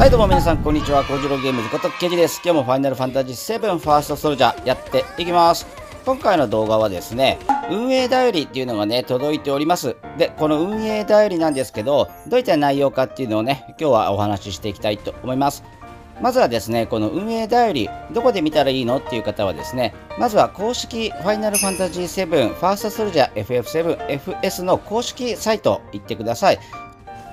はいどうも皆さんこんにちは、コジロゲームズことケジです。今日もファイナルファンタジー7ファーストソルジャーやっていきます。今回の動画はですね、運営代理っていうのがね、届いております。で、この運営代理なんですけど、どういった内容かっていうのをね、今日はお話ししていきたいと思います。まずはですね、この運営代理、どこで見たらいいのっていう方はですね、まずは公式ファイナルファンタジー7ファーストソルジャー FF7FS の公式サイト行ってください。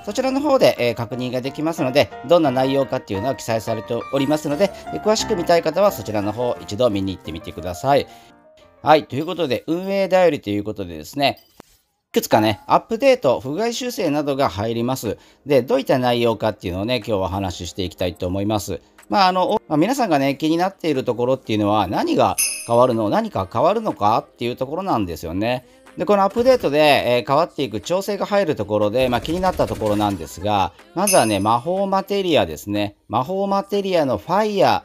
そちらの方で、え、確認ができますので、どんな内容かっていうのは記載されておりますので、詳しく見たい方はそちらの方一度見に行ってみてください。はい、ということで、運営代理ということでですね、いくつかね、アップデート、不具合修正などが入ります。で、どういった内容かっていうのをね、今日はお話ししていきたいと思います。まあ、あの、まあ、皆さんがね、気になっているところっていうのは、何が変わるの何か変わるのかっていうところなんですよね。で、このアップデートで、え、変わっていく調整が入るところで、まあ、気になったところなんですが、まずはね、魔法マテリアですね。魔法マテリアのファイヤ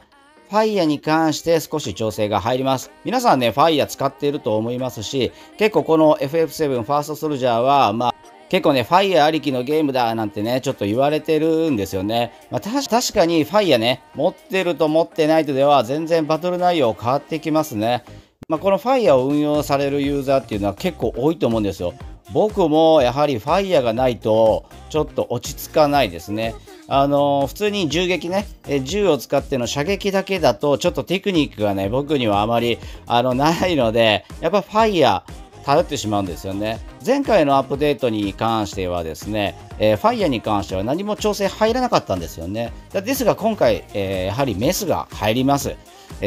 ー、ファイヤーに関して少し調整が入ります。皆さんね、ファイヤー使っていると思いますし、結構この FF7 ファーストソルジャーは、まあ、結構ね、ファイヤーありきのゲームだなんてね、ちょっと言われてるんですよね。まあ、確かにファイヤーね、持ってると持ってないとでは全然バトル内容変わってきますね。まあ、この Fire を運用されるユーザーっていうのは結構多いと思うんですよ。僕もやはり Fire がないとちょっと落ち着かないですね。あの、普通に銃撃ね、え銃を使っての射撃だけだとちょっとテクニックがね、僕にはあまりあのないので、やっぱ Fire 頼ってしまうんですよね。前回のアップデートに関してはですね、えー、ファイヤーに関しては何も調整入らなかったんですよね。ですが今回、えー、やはりメスが入ります。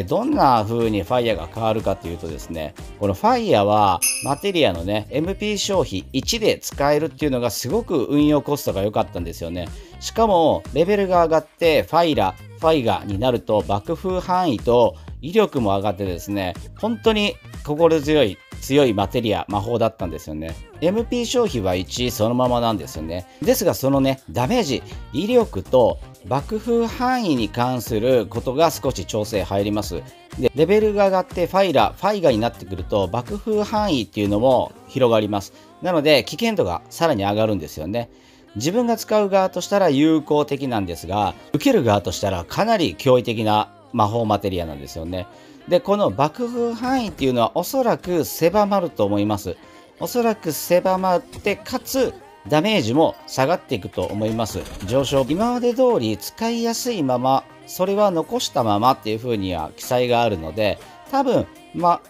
どんな風にファイヤーが変わるかというとですね、このファイヤーはマテリアのね、MP 消費1で使えるっていうのがすごく運用コストが良かったんですよね。しかも、レベルが上がってファイラ、ファイガになると爆風範囲と威力も上がってですね、本当に心強い強いマテリア、魔法だったんですよね。MP 消費は1そのままなんですよね。ですがそのね、ダメージ、威力と爆風範囲に関することが少し調整入ります。で、レベルが上がってファイラ、ファイガになってくると爆風範囲っていうのも広がります。なので危険度がさらに上がるんですよね。自分が使う側としたら有効的なんですが、受ける側としたらかなり驚異的な魔法マテリアなんですよね。で、この爆風範囲っていうのはおそらく狭まると思います。おそらく狭まって、かつ、ダメージも下がっていくと思います。上昇。今まで通り使いやすいまま、それは残したままっていう風には記載があるので、多分、まあ、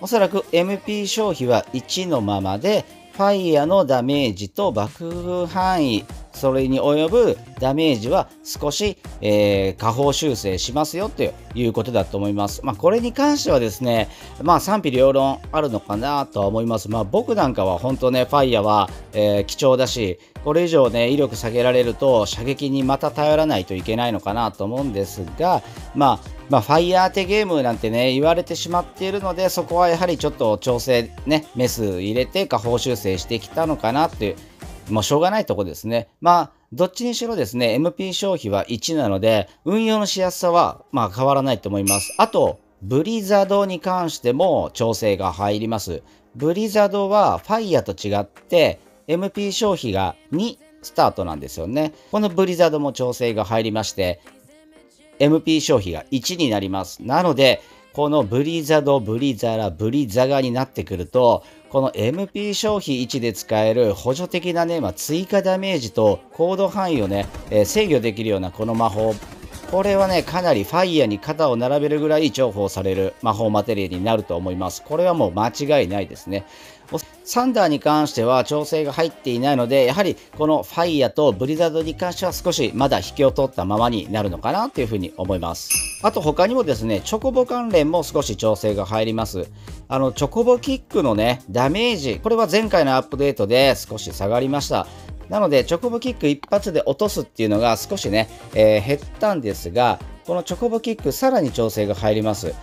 おそらく MP 消費は1のままで、ファイヤーのダメージと爆風範囲それに及ぶダメージは少し、えー、下方修正しますよということだと思います。まあ、これに関してはですね、まあ、賛否両論あるのかなとは思います。まあ、僕なんかは本当ね、ファイヤーは、えー、貴重だし、これ以上ね、威力下げられると射撃にまた頼らないといけないのかなと思うんですが、まあ、まあ、ファイヤー手ゲームなんてね、言われてしまっているので、そこはやはりちょっと調整ね、メス入れて下方修正してきたのかなっていうもうしょうがないとこですね。まあ、どっちにしろですね、MP 消費は1なので、運用のしやすさは、まあ変わらないと思います。あと、ブリザードに関しても調整が入ります。ブリザードはファイヤと違って、MP 消費が2スタートなんですよね。このブリザードも調整が入りまして、MP 消費が1になります。なので、このブリザード、ブリザラ、ブリザガになってくると、この MP 消費1で使える補助的なね、まあ、追加ダメージと行動範囲をね、えー、制御できるようなこの魔法、これはね、かなりファイヤーに肩を並べるぐらい重宝される魔法マテリアになると思います。これはもう間違いないですね。サンダーに関しては調整が入っていないので、やはりこのファイヤーとブリザードに関しては少しまだ引きを取ったままになるのかなというふうに思います。あと他にもですね、チョコボ関連も少し調整が入ります。あの、チョコボキックのね、ダメージ、これは前回のアップデートで少し下がりました。なので、チョコボキック一発で落とすっていうのが少しね、えー、減ったんですが、このチョコボキックさらに調整が入ります。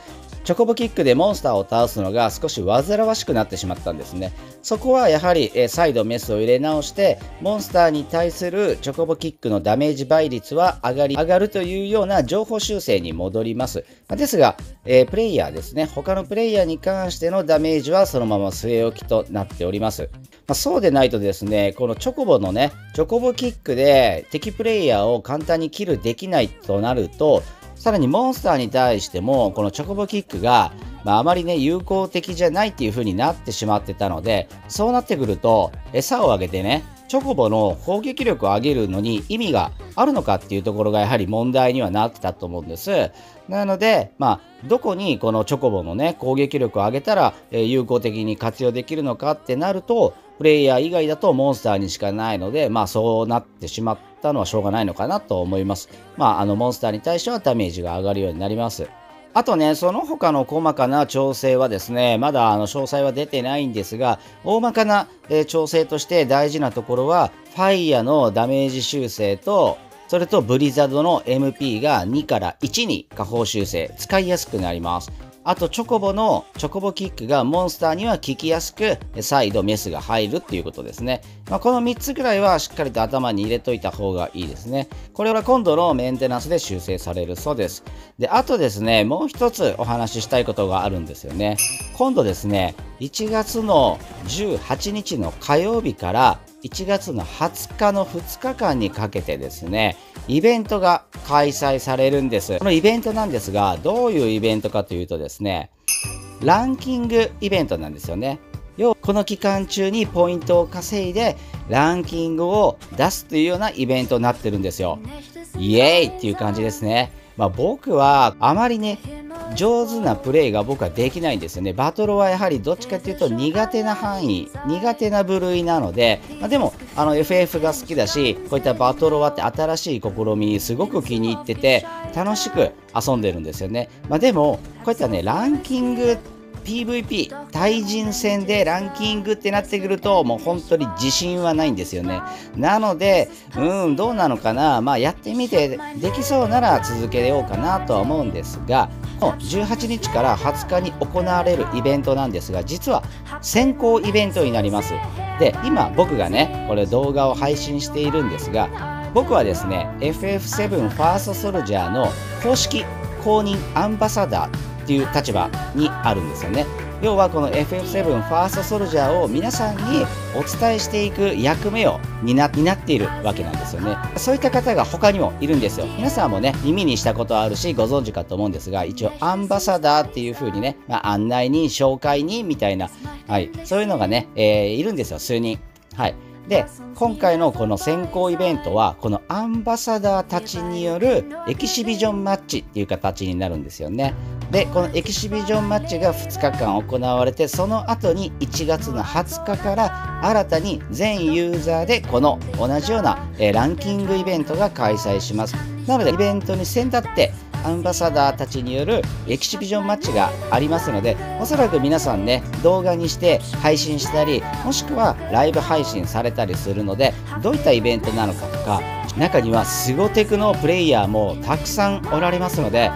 チョコボキックでモンスターを倒すのが少し煩わしくなってしまったんですね。そこはやはり、え再度メスを入れ直して、モンスターに対するチョコボキックのダメージ倍率は上がり、上がるというような情報修正に戻ります。ですが、えー、プレイヤーですね、他のプレイヤーに関してのダメージはそのまま据え置きとなっております。まあ、そうでないとですね、このチョコボのね、チョコボキックで敵プレイヤーを簡単にキルできないとなると、さらにモンスターに対しても、このチョコボキックが、まあ、あまりね、有効的じゃないっていう風になってしまってたので、そうなってくると、餌をあげてね、チョコボの攻撃力を上げるのに意味があるのかっていうところがやはり問題にはなってたと思うんです。なので、まあ、どこにこのチョコボのね、攻撃力を上げたら、えー、有効的に活用できるのかってなると、プレイヤー以外だとモンスターにしかないので、まあそうなってしまったのはしょうがないのかなと思います。まああのモンスターに対してはダメージが上がるようになります。あとね、その他の細かな調整はですね、まだあの詳細は出てないんですが、大まかな、え調整として大事なところは、ファイヤのダメージ修正と、それとブリザードの MP が2から1に下方修正、使いやすくなります。あとチョコボのチョコボキックがモンスターには効きやすく再度メスが入るっていうことですね。まあ、この3つくらいはしっかりと頭に入れといた方がいいですね。これは今度のメンテナンスで修正されるそうです。で、あとですね、もう一つお話ししたいことがあるんですよね。今度ですね、1月の18日の火曜日から1月の20日の2日間にかけてですね、イベントが開催されるんです。このイベントなんですが、どういうイベントかというとですね、ランキングイベントなんですよね。要はこの期間中にポイントを稼いでランキングを出すというようなイベントになってるんですよ。イエーイっていう感じですね。まあ僕はあまりね、上手なプレイが僕はできないんですよね。バトルはやはりどっちかっていうと苦手な範囲、苦手な部類なので、まあ、でもあの FF が好きだし、こういったバトルはって新しい試みにすごく気に入ってて楽しく遊んでるんですよね。まあ、でもこういったね、ランキング PVP 対人戦でランキングってなってくるともう本当に自信はないんですよね。なのでうんどうなのかな。まあやってみてできそうなら続けようかなとは思うんですが18日から20日に行われるイベントなんですが実は先行イベントになります。で今僕がねこれ動画を配信しているんですが僕はですね FF7 ファーストソルジャーの公式公認アンバサダーっていう立場にあるんですよね。要はこの FF7 ファーストソルジャーを皆さんにお伝えしていく役目を担っているわけなんですよね。そういった方が他にもいるんですよ。皆さんもね、耳にしたことあるしご存知かと思うんですが、一応アンバサダーっていう風にね、まあ、案内人、紹介人みたいな、はい、そういうのがね、えー、いるんですよ、数人。はい。で今回のこの先行イベントはこのアンバサダーたちによるエキシビジョンマッチっていう形になるんですよねでこのエキシビジョンマッチが2日間行われてその後に1月の20日から新たに全ユーザーでこの同じような、えランキングイベントが開催します。なのでイベントに先立ってアンバサダーたちによるエキシビジョンマッチがありますのでおそらく皆さんね動画にして配信したりもしくはライブ配信されたりするのでどういったイベントなのかとか中にはスゴテクのプレイヤーもたくさんおられますので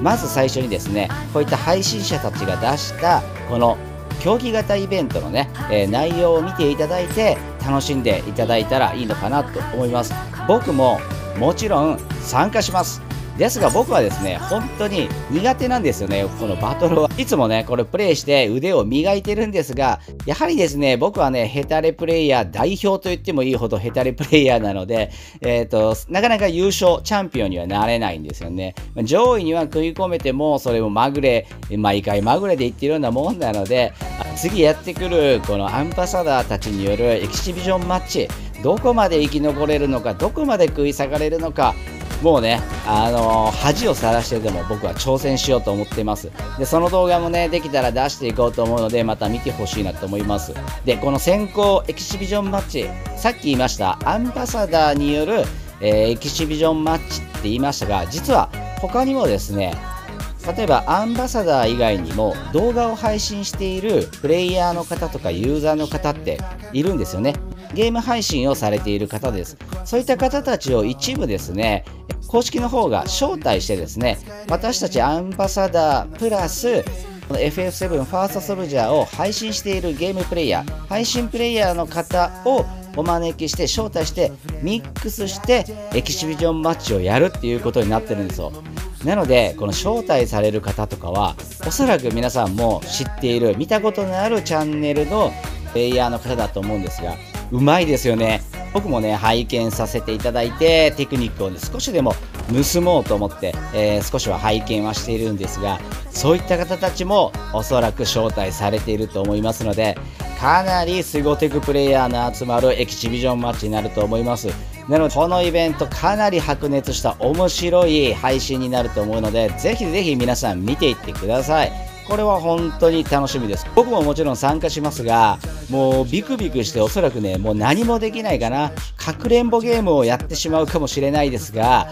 まず最初にですねこういった配信者たちが出したこの競技型イベントのね、えー、内容を見ていただいて楽しんでいただいたらいいのかなと思います。僕ももちろん参加します。ですが僕はですね、本当に苦手なんですよね、このバトルは。いつもね、これプレイして腕を磨いてるんですが、やはりですね、僕はね、ヘタレプレイヤー代表と言ってもいいほどヘタレプレイヤーなので、えっ、ー、と、なかなか優勝、チャンピオンにはなれないんですよね。上位には食い込めても、それもまぐれ、毎回まぐれで言ってるようなもんなので、次やってくるこのアンバサダーたちによるエキシビジョンマッチ、どこまで生き残れるのか、どこまで食い下がれるのか、もうね、あのー、恥をさらしてでも僕は挑戦しようと思っています。で、その動画もね、できたら出していこうと思うので、また見てほしいなと思います。で、この先行エキシビジョンマッチ、さっき言いました、アンバサダーによる、えー、エキシビジョンマッチって言いましたが、実は他にもですね、例えばアンバサダー以外にも動画を配信しているプレイヤーの方とかユーザーの方っているんですよね。ゲーム配信をされている方です。そういった方たちを一部ですね、公式の方が招待してですね、私たちアンバサダープラス、この FF7 ファーストソルジャーを配信しているゲームプレイヤー、配信プレイヤーの方をお招きして招待してミックスしてエキシビジョンマッチをやるっていうことになってるんですよ。なので、この招待される方とかは、おそらく皆さんも知っている、見たことのあるチャンネルのプレイヤーの方だと思うんですがうまいですよね。僕もね拝見させていただいてテクニックを、ね、少しでも盗もうと思って、えー、少しは拝見はしているんですがそういった方たちもおそらく招待されていると思いますのでかなりスゴテクプレイヤーの集まるエキシビジョンマッチになると思います。なのでこのイベントかなり白熱した面白い配信になると思うのでぜひぜひ皆さん見ていってください。これは本当に楽しみです。僕ももちろん参加しますがもうビクビクしておそらくねもう何もできないかな。かくれんぼゲームをやってしまうかもしれないですが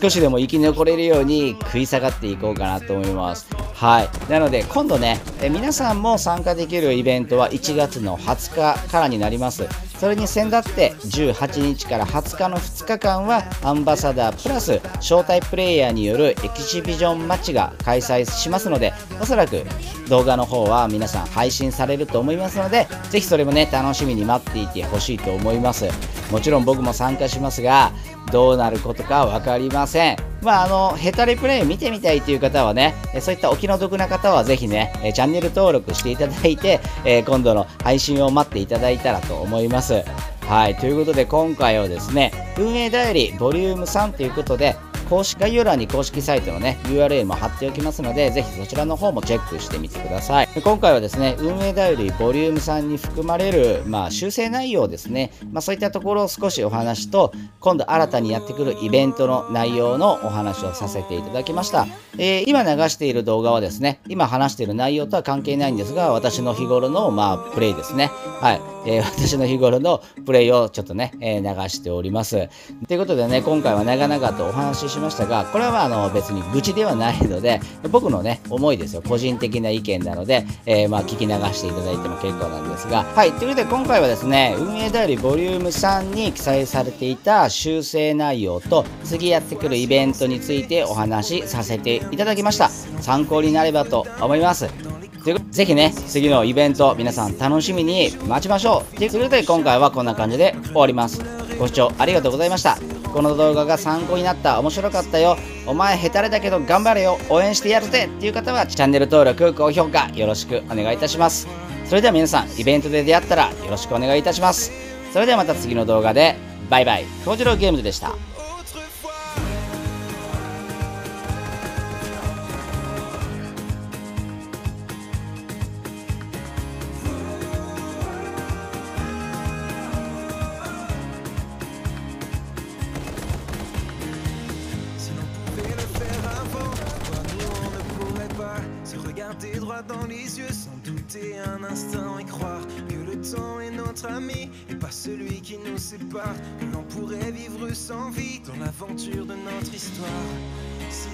少しでも生き残れるように食い下がっていこうかなと思います。はい。なので今度ねえ皆さんも参加できるイベントは1月の20日からになります。それに先立って18日から20日の2日間はアンバサダープラス招待プレイヤーによるエキシビジョンマッチが開催しますのでおそらく動画の方は皆さん配信されると思いますのでぜひそれもね楽しみに待っていてほしいと思いますもちろん僕も参加しますがどうなることか分かりませんまあ、あの、ヘタレプレイ見てみたいという方はね、そういったお気の毒な方はぜひね、チャンネル登録していただいて、今度の配信を待っていただいたらと思います。はい、ということで今回はですね、運営代理ボリューム3ということで、公式概要欄に公式サイトのね、URL も貼っておきますので、ぜひそちらの方もチェックしてみてください。今回はですね、運営代理ボリューム3に含まれる、まあ、修正内容ですね、まあ、そういったところを少しお話と、今度新たにやってくるイベントの内容のお話をさせていただきました。えー、今流している動画はですね、今話している内容とは関係ないんですが、私の日頃の、まあ、プレイですね。はい。えー、私の日頃のプレイをちょっとね、えー、流しております。ということでね、今回は長々とお話ししましたが、これはあの別に愚痴ではないので、僕のね、思いですよ。個人的な意見なので、えー、まあ聞き流していただいても結構なんですが、はい。ということで今回はですね、運営代理ボリューム3に記載されていた修正内容と、次やってくるイベントについてお話しさせていただきました。参考になればと思います。ぜひね、次のイベント皆さん楽しみに待ちましょう。ということで今回はこんな感じで終わります。ご視聴ありがとうございました。この動画が参考になった、面白かったよ、お前ヘタレだけど頑張れよ、応援してやるぜっていう方はチャンネル登録、高評価よろしくお願いいたします。それでは皆さん、イベントで出会ったらよろしくお願いいたします。それではまた次の動画で、バイバイ、京次郎ゲームズでした。Un instant et croire que le temps est notre ami et pas celui qui nous sépare, que l'on pourrait vivre sans vie dans l'aventure de notre histoire. Si